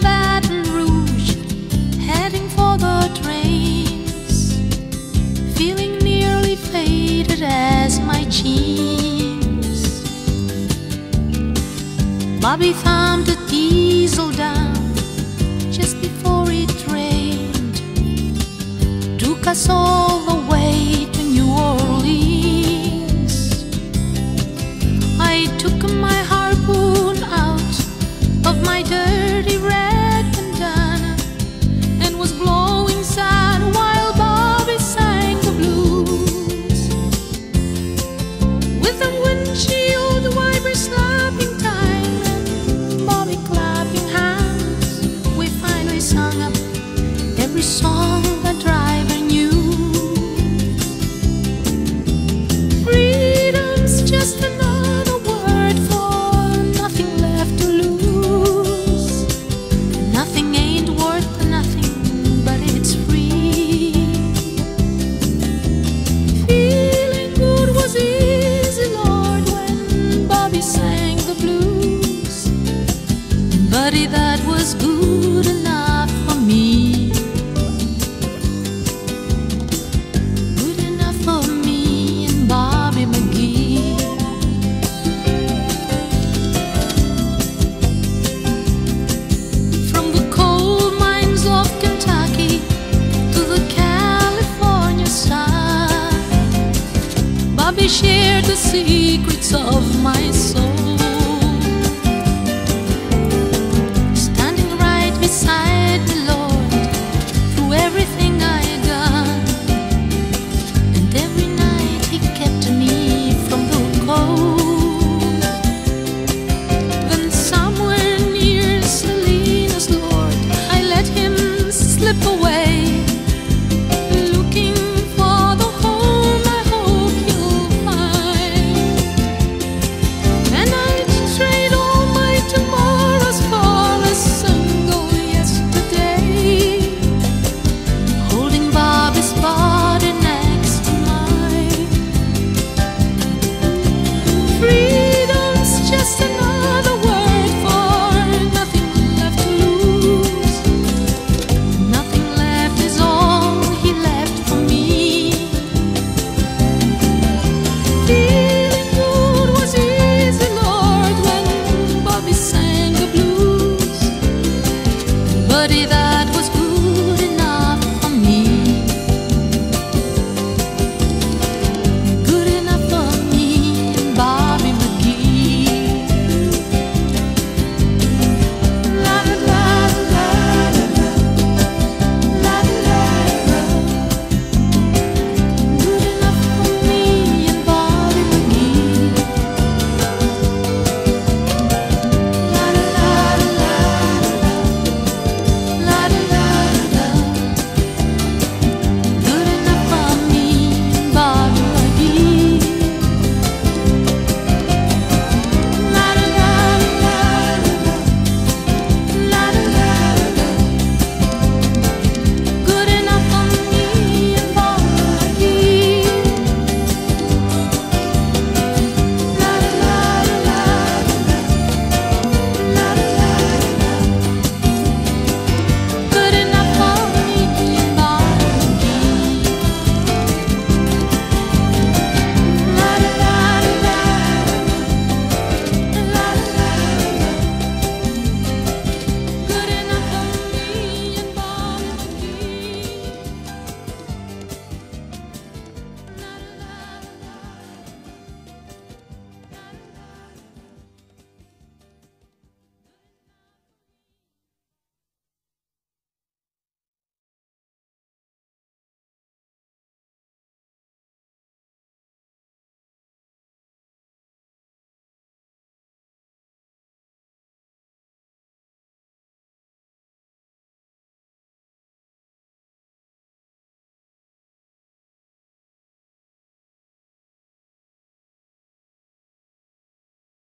Baton Rouge, heading for the trains, feeling nearly faded as my jeans. Bobby thumbed the diesel down just before it rained, took us all of my dirty red bandana and was blowing sad while Bobby sang the blues. With the windshield wiper slapping time and Bobby clapping hands, we finally sung up every song We shared the secrets of my soul.